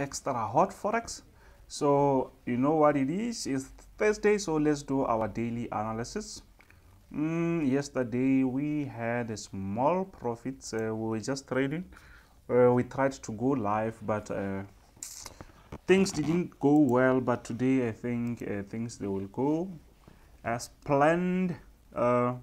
Xtrahot forex. So you know what it is? It's thursday so let's do our daily analysis. Mm, yesterday we had a small profit uh, we were just trading. Uh, we tried to go live but uh, things didn't go well. But today i think uh, things they will go as planned. Uh,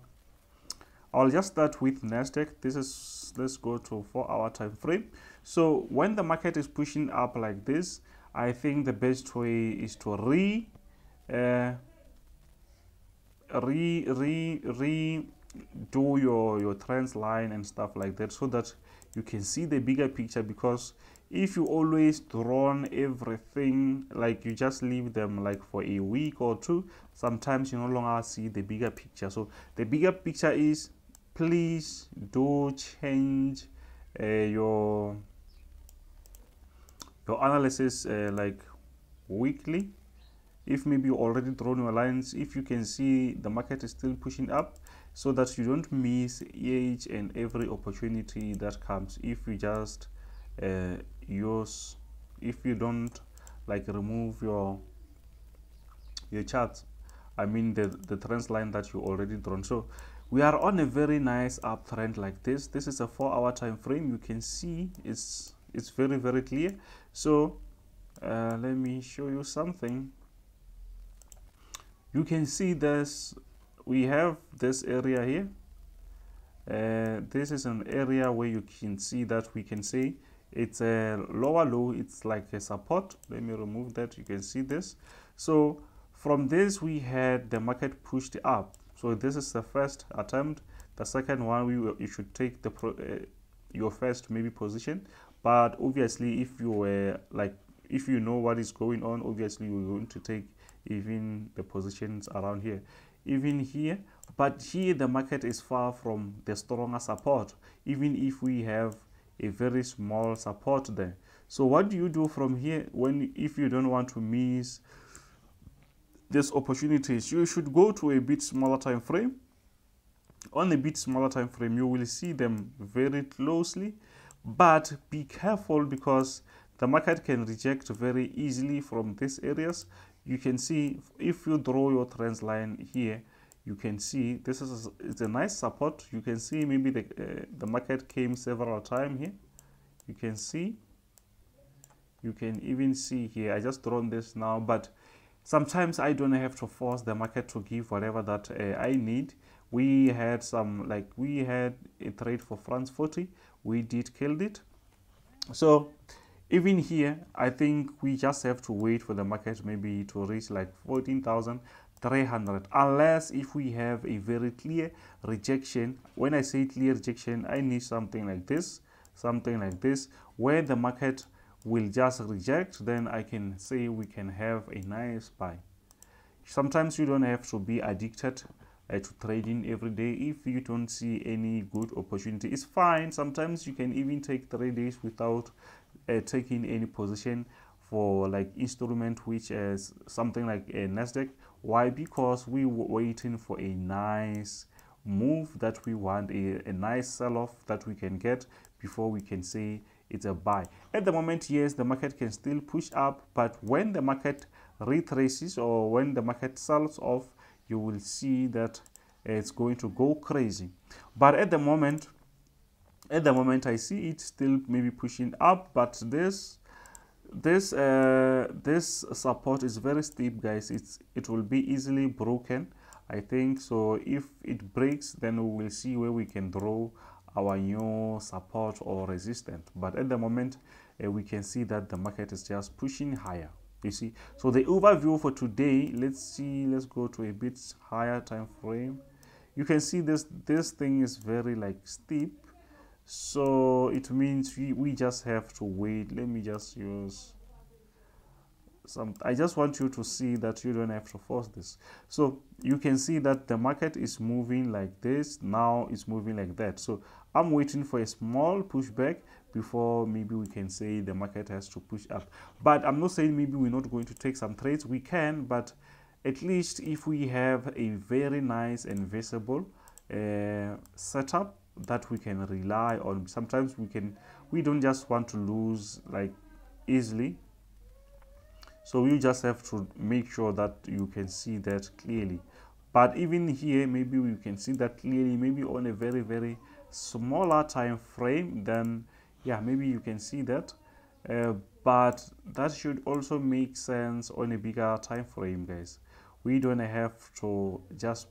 I'll just start with Nasdaq. This is let's go to four hour time frame. So when the market is pushing up like this, I think the best way is to re uh, re re re do your your trends line and stuff like that so that you can see the bigger picture because if you always drawn everything like you just leave them like for a week or two sometimes you no longer see the bigger picture. So the bigger picture is please do change uh, your your analysis uh, like weekly. If maybe you already drawn your lines if you can see the market is still pushing up so that you don't miss each and every opportunity that comes. If you just uh, use if you don't like remove your your chart i mean the the trend line that you already drawn. So we are on a very nice uptrend like this. This is a four hour time frame. You can see it's it's very very clear so uh, let me show you something. You can see this we have this area here. Uh, this is an area where you can see that we can say it's a lower low it's like a support. Let me remove that you can see this. So from this we had the market pushed up. So this is the first attempt. The second one we will, you should take the pro, uh, your first maybe position but obviously if you were like if you know what is going on obviously you're going to take even the positions around here even here. But here the market is far from the stronger support even if we have a very small support there. So what do you do from here when if you don't want to miss these opportunities? You should go to a bit smaller time frame. On a bit smaller time frame you will see them very closely but be careful because the market can reject very easily from these areas. You can see if you draw your trend line here you can see this is a, it's a nice support. You can see maybe the uh, the market came several times here. You can see. You can even see here. I just drawn this now but sometimes I don't have to force the market to give whatever that uh, I need. We had some, like we had a trade for France 40, we did killed it. So even here, I think we just have to wait for the market maybe to reach like 14,300 unless if we have a very clear rejection. When I say clear rejection, I need something like this, something like this, where the market will just reject then I can say we can have a nice buy sometimes you don't have to be addicted uh, to trading every day if you don't see any good opportunity. It's fine. Sometimes you can even take three days without uh, taking any position for like instrument which is something like a Nasdaq. Why? Because we were waiting for a nice move that we want a, a nice sell-off that we can get before we can say it's a buy. At the moment, yes, the market can still push up, but when the market retraces or when the market sells off, you will see that it's going to go crazy. But at the moment, at the moment, I see it still maybe pushing up, but this this uh, this support is very steep, guys. It's it will be easily broken. I think so. If it breaks, then we will see where we can draw our new support or resistance but at the moment uh, we can see that the market is just pushing higher you see? So the overview for today let's see let's go to a bit higher time frame. You can see this this thing is very like steep. So it means we, we just have to wait. Let me just use some i just want you to see that you don't have to force this. So you can see that the market is moving like this. Now it's moving like that. So i'm waiting for a small pushback before maybe we can say the market has to push up. But i'm not saying maybe we're not going to take some trades. We can but at least if we have a very nice and visible uh, setup that we can rely on sometimes we can we don't just want to lose like easily. So you just have to make sure that you can see that clearly. But even here maybe we can see that clearly maybe on a very very smaller time frame then yeah maybe you can see that. Uh, but that should also make sense on a bigger time frame guys. We don't have to just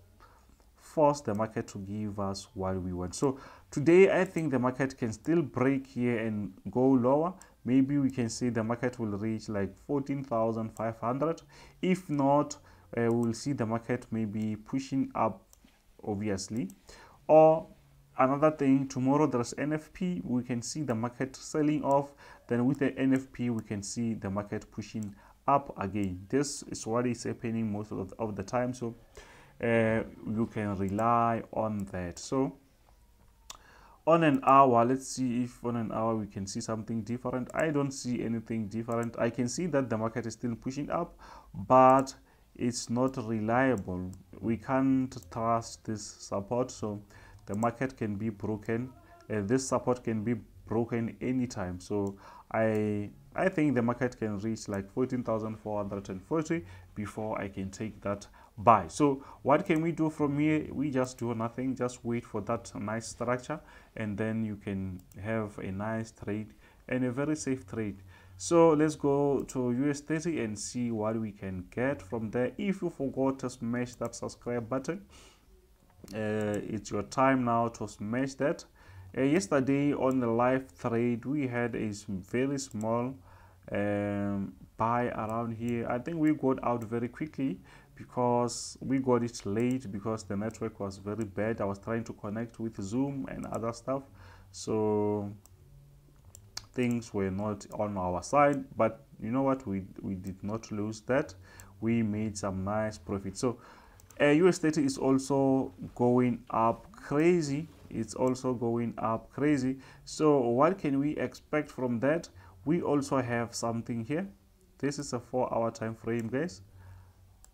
force the market to give us what we want. So today i think the market can still break here and go lower. Maybe we can see the market will reach like 14,500 if not uh, we'll see the market maybe pushing up obviously. Or another thing tomorrow there's nfp we can see the market selling off. Then with the nfp we can see the market pushing up again. This is what is happening most of the, of the time. So uh, you can rely on that. So on an hour let's see if on an hour we can see something different. I don't see anything different. I can see that the market is still pushing up but it's not reliable. We can't trust this support. So the market can be broken and this support can be broken anytime. So i i think the market can reach like 14440 before i can take that buy. So what can we do from here? We just do nothing just wait for that nice structure and then you can have a nice trade and a very safe trade. So let's go to us30 and see what we can get from there. If you forgot to smash that subscribe button it's your time now to smash that. Uh, yesterday on the live trade we had a very small um, buy around here. I think we got out very quickly because we got it late because the network was very bad. I was trying to connect with zoom and other stuff. So things were not on our side but you know what? We we did not lose that. We made some nice profit. So uh, us30 is also going up crazy. It's also going up crazy. So what can we expect from that? We also have something here. This is a four hour time frame guys.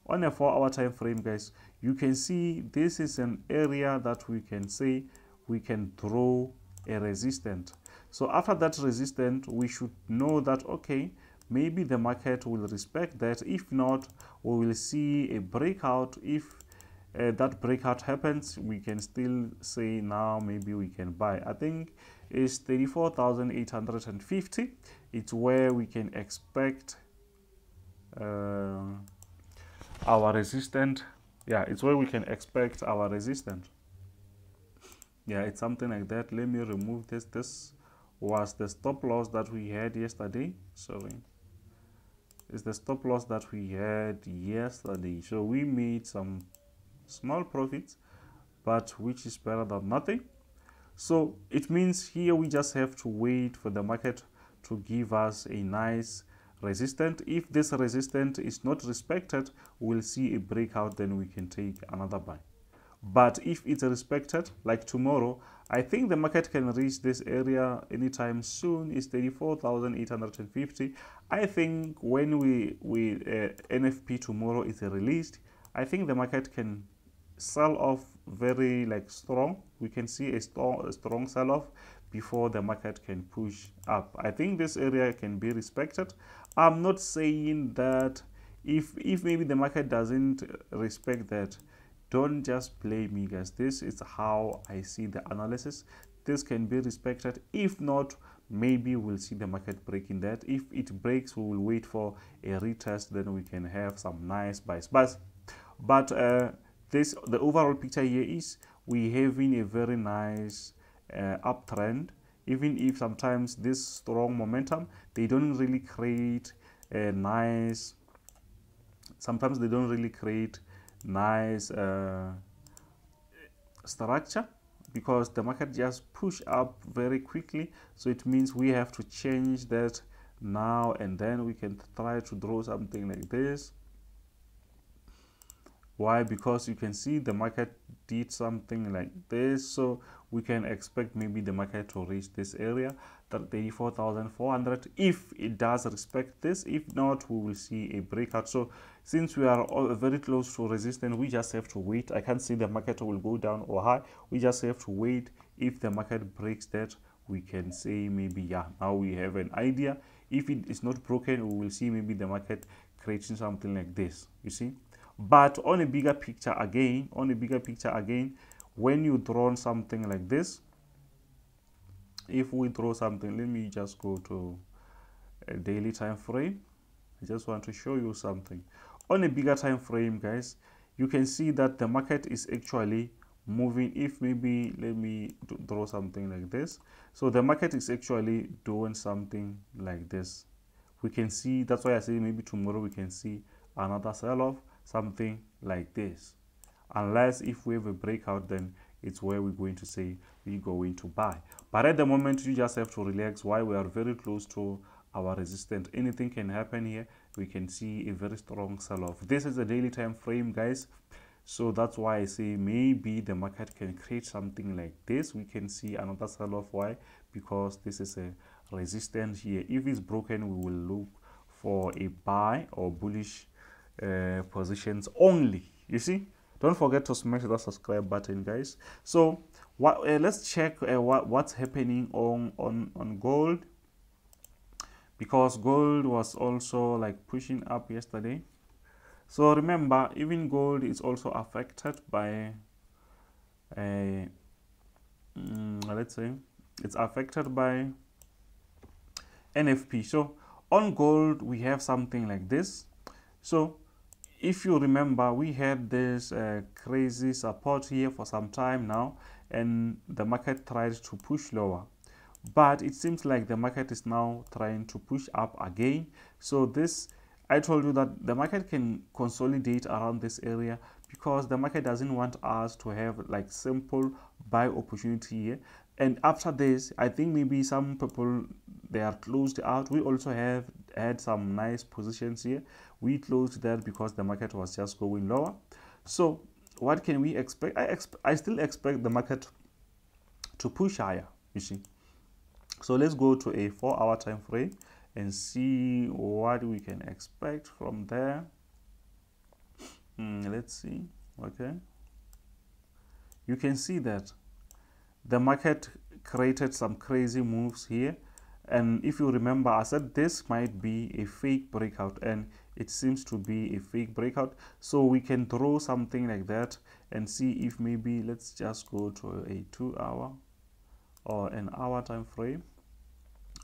On a four hour time frame guys you can see this is an area that we can say we can draw a resistance so after that resistance we should know that okay maybe the market will respect that. If not we will see a breakout. If uh, that breakout happens we can still say now maybe we can buy. I think it's 34,850 it's where we can expect uh, our resistance yeah it's where we can expect our resistance. Yeah it's something like that. Let me remove this. This was the stop loss that we had yesterday. Sorry is the stop loss that we had yesterday. So we made some small profits but which is better than nothing. So it means here we just have to wait for the market to give us a nice resistance. If this resistance is not respected we'll see a breakout then we can take another buy but if it's respected like tomorrow i think the market can reach this area anytime soon. Is 34,850 i think when we we uh, nfp tomorrow is released i think the market can sell off very like strong. We can see a strong a strong sell off before the market can push up. I think this area can be respected. I'm not saying that if if maybe the market doesn't respect that don't just play me guys. This is how i see the analysis. This can be respected. If not maybe we'll see the market breaking that. If it breaks we will wait for a retest. Then we can have some nice buys. But but uh, this the overall picture here is we having a very nice uh, uptrend. Even if sometimes this strong momentum they don't really create a nice sometimes they don't really create nice uh, structure because the market just push up very quickly. So it means we have to change that now and then. We can try to draw something like this. Why? Because you can see the market did something like this. So we can expect maybe the market to reach this area 34,400 if it does respect this if not we will see a breakout. So since we are very close to resistance we just have to wait. I can't see the market will go down or high. We just have to wait. If the market breaks that we can say maybe yeah now we have an idea. If it is not broken we will see maybe the market creating something like this you see? But on a bigger picture again on a bigger picture again when you draw something like this if we draw something let me just go to a daily time frame. I just want to show you something. On a bigger time frame guys you can see that the market is actually moving. If maybe let me draw something like this. So the market is actually doing something like this. We can see that's why i say maybe tomorrow we can see another sell-off something like this unless if we have a breakout then it's where we're going to say we're going to buy. But at the moment you just have to relax. Why? We are very close to our resistance anything can happen here. We can see a very strong sell-off. This is a daily time frame guys. So that's why i say maybe the market can create something like this. We can see another sell-off. Why? Because this is a resistance here. If it's broken we will look for a buy or bullish uh, positions only. You see don't forget to smash that subscribe button guys. So what uh, let's check uh, what, what's happening on on on gold. Because gold was also like pushing up yesterday. So remember even gold is also affected by a mm, let's say it's affected by nfp so on gold we have something like this. So if you remember we had this uh, crazy support here for some time now and the market tried to push lower. But it seems like the market is now trying to push up again. So this i told you that the market can consolidate around this area because the market doesn't want us to have like simple buy opportunity here. And after this i think maybe some people they are closed out. We also have had some nice positions here we closed that because the market was just going lower. So what can we expect? I exp i still expect the market to push higher you see. So let's go to a four hour time frame and see what we can expect from there. Mm, let's see. Okay. You can see that the market created some crazy moves here. And if you remember i said this might be a fake breakout. And it seems to be a fake breakout. So we can draw something like that and see if maybe let's just go to a two hour or an hour time frame.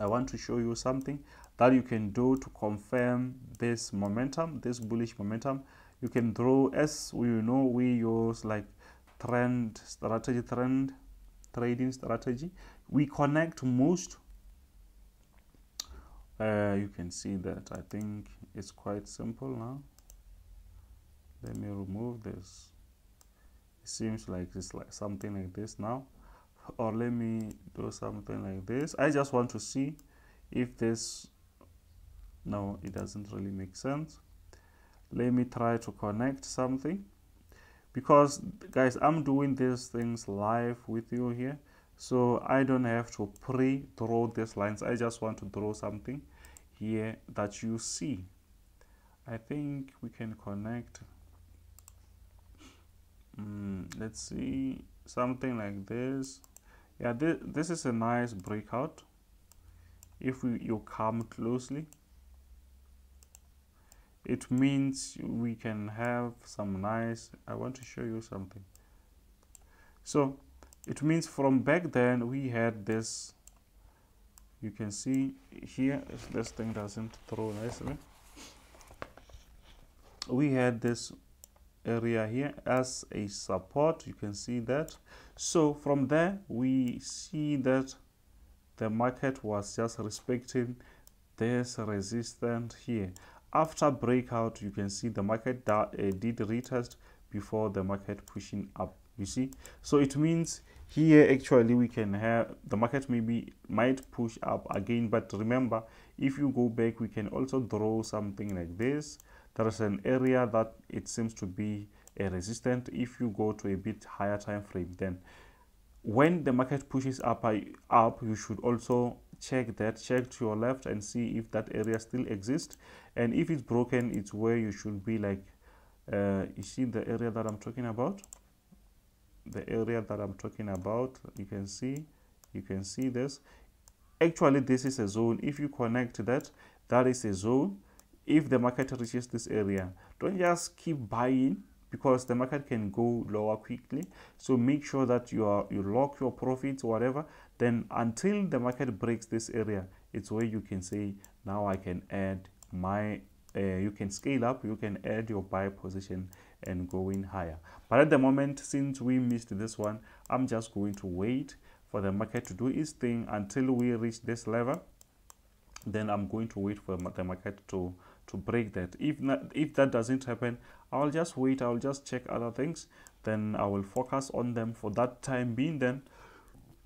I want to show you something that you can do to confirm this momentum this bullish momentum. You can draw as we know we use like trend strategy trend trading strategy. We connect most uh, you can see that I think it's quite simple now. Let me remove this. It seems like it's like something like this now. Or let me do something like this. I just want to see if this no it doesn't really make sense. Let me try to connect something. Because guys I'm doing these things live with you here so I don't have to pre-draw these lines. I just want to draw something here that you see. I think we can connect mm, let's see something like this. Yeah th this is a nice breakout. If we, you come closely it means we can have some nice I want to show you something. So it means from back then we had this you can see here if this thing doesn't throw nicely we had this area here as a support you can see that. So from there we see that the market was just respecting this resistance here. After breakout you can see the market uh, did retest before the market pushing up you see? So it means here actually we can have the market maybe might push up again but remember if you go back we can also draw something like this. There is an area that it seems to be a resistant. If you go to a bit higher time frame then when the market pushes up up you should also check that check to your left and see if that area still exists. And if it's broken it's where you should be like uh, you see the area that i'm talking about the area that I'm talking about you can see you can see this. Actually this is a zone. If you connect that that is a zone. If the market reaches this area don't just keep buying because the market can go lower quickly. So make sure that you are you lock your profits whatever. Then until the market breaks this area it's where you can say now i can add my uh, you can scale up you can add your buy position and going higher. But at the moment since we missed this one i'm just going to wait for the market to do its thing until we reach this level. Then i'm going to wait for the market to to break that. If not if that doesn't happen i'll just wait i'll just check other things. Then i will focus on them for that time being. Then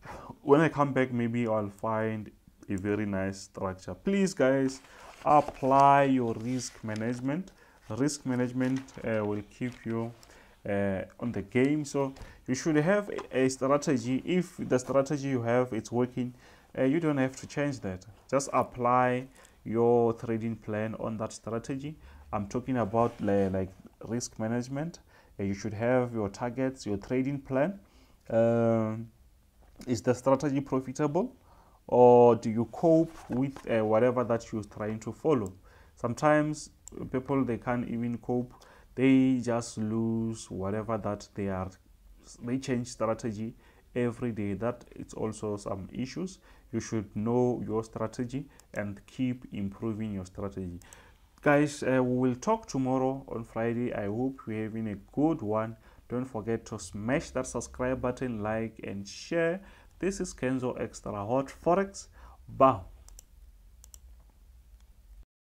when i come back maybe i'll find a very nice structure. Please guys apply your risk management risk management uh, will keep you uh, on the game. So you should have a strategy. If the strategy you have it's working uh, you don't have to change that. Just apply your trading plan on that strategy. I'm talking about like risk management. You should have your targets your trading plan. Um, is the strategy profitable? Or do you cope with uh, whatever that you're trying to follow sometimes people they can't even cope. They just lose whatever that they are they change strategy every day. That it's also some issues. You should know your strategy and keep improving your strategy. Guys uh, we will talk tomorrow on friday. I hope you're having a good one. Don't forget to smash that subscribe button like and share. This is kenzo Xtrahot forex. Bye